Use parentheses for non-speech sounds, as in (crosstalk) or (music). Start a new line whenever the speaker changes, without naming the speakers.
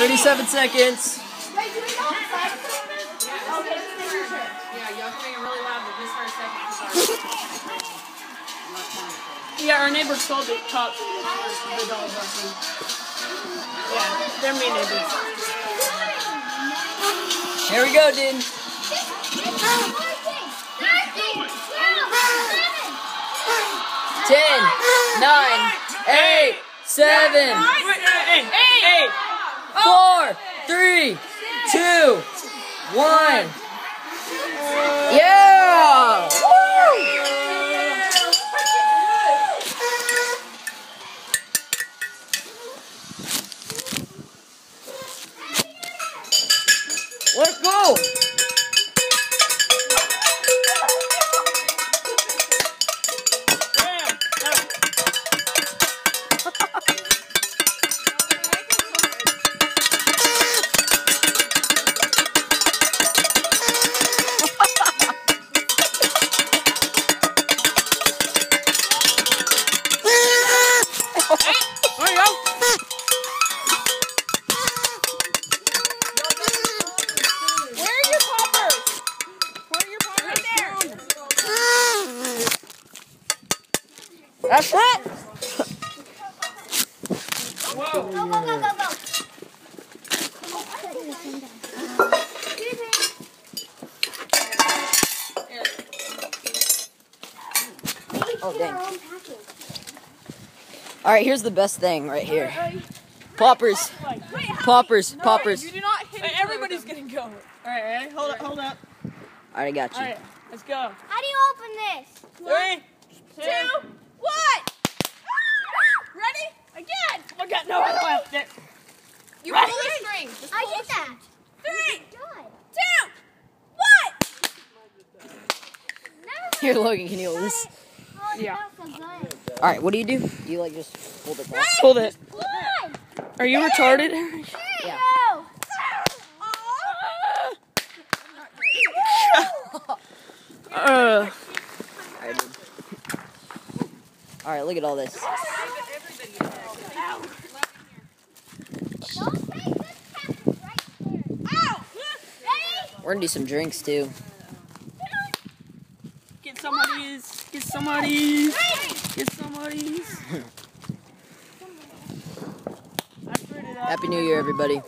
37 seconds.
Wait, do we know what side it's on?
Okay, just making sure.
Yeah, you have to make it really loud, but just for a second. 'cause
Yeah, our neighbors told the top the dog barking. Yeah, they're mean neighbors.
Here we go, Din. Ten, nine, eight, seven,
Hey, hey, hey!
Four, three, two, one. Yeah! Let's go! That's it!
Whoa.
Go, go, go, go, go.
Oh, dang. Alright, here's the best thing right here. Poppers. Poppers. Poppers.
You do not hit Wait, everybody's gonna go. All right, ready? Hold up, hold up.
Alright, I got you.
right, let's go.
How do you open this?
Three, two, one. Ready? Again. Oh God, no, I don't have there. You
Ready?
pull the string. Just
I did that.
Three,
Good.
two,
Here, Logan, can you hold this?
Oh,
Yeah.
that feels good.
Alright, what do you do? Do you like just hold it back?
Hold it.
One,
Are you retarded?
Yeah. (laughs)
Uh,
Alright. Alright, look at all this. We're gonna do some drinks too.
get somebody's. Get somebody's. Get somebody's. I screwed it up.
Happy New Year, everybody.